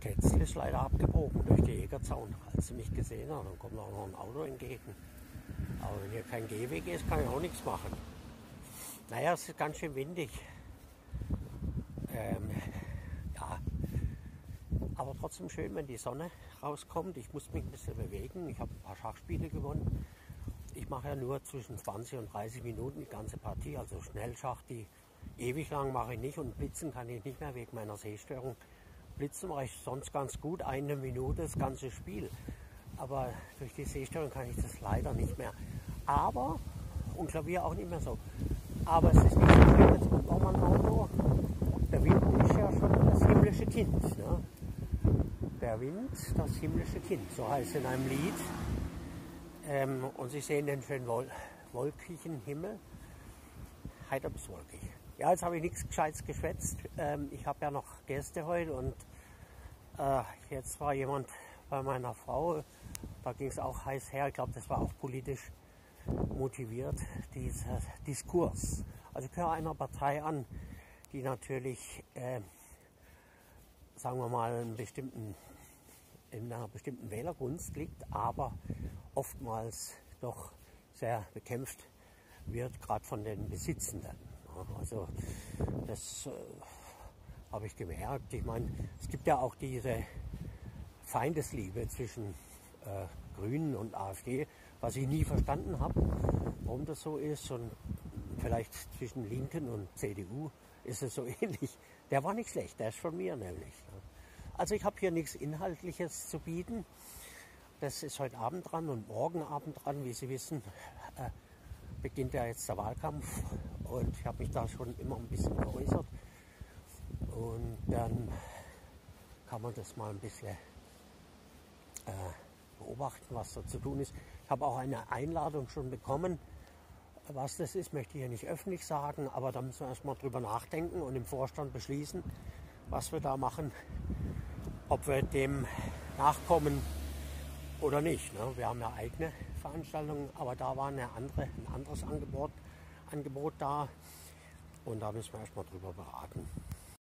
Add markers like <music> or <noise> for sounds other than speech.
Kätzl ist leider abgebrochen durch den Jägerzaun, als sie mich gesehen hat. Dann kommt auch noch ein Auto entgegen. Aber wenn hier kein Gehweg ist, kann ich auch nichts machen. Naja, es ist ganz schön windig. Ähm, ja, aber trotzdem schön, wenn die Sonne rauskommt. Ich muss mich ein bisschen bewegen. Ich habe ein paar Schachspiele gewonnen. Ich mache ja nur zwischen 20 und 30 Minuten die ganze Partie. Also Schnellschach, die ewig lang mache ich nicht und blitzen kann ich nicht mehr wegen meiner Sehstörung. Blitzen mache ich sonst ganz gut, eine Minute das ganze Spiel. Aber durch die Sehstörung kann ich das leider nicht mehr. Aber, und Klavier auch nicht mehr so. Aber es ist nicht so schön, jetzt auch mal ein Auto. Der Wind ist ja schon das himmlische Kind. Ne? Der Wind, das himmlische Kind, so heißt es in einem Lied. Ähm, und Sie sehen den schönen Wol wolkigen Himmel. Heiter bis wolkig. Ja, jetzt habe ich nichts Gescheites geschwätzt. Ähm, ich habe ja noch Gäste heute und äh, jetzt war jemand bei meiner Frau, da ging es auch heiß her. Ich glaube, das war auch politisch motiviert, dieser Diskurs. Also ich gehöre einer Partei an, die natürlich, äh, sagen wir mal, einen bestimmten, in einer bestimmten Wählergunst liegt, aber oftmals doch sehr bekämpft wird, gerade von den Besitzenden. Also das äh, habe ich gemerkt. Ich meine, es gibt ja auch diese Feindesliebe zwischen äh, Grünen und AfD, was ich nie verstanden habe, warum das so ist. Und vielleicht zwischen Linken und CDU ist es so <laughs> ähnlich. Der war nicht schlecht, der ist von mir nämlich. Also ich habe hier nichts Inhaltliches zu bieten. Das ist heute Abend dran und morgen Abend dran, wie Sie wissen, äh, beginnt ja jetzt der Wahlkampf und ich habe mich da schon immer ein bisschen geäußert. Und dann kann man das mal ein bisschen äh, beobachten, was da zu tun ist. Ich habe auch eine Einladung schon bekommen. Was das ist, möchte ich hier nicht öffentlich sagen, aber da müssen wir erstmal drüber nachdenken und im Vorstand beschließen, was wir da machen, ob wir dem nachkommen oder nicht. Ne? Wir haben ja eigene Veranstaltungen, aber da war eine andere, ein anderes Angebot, Angebot da und da müssen wir erstmal drüber beraten.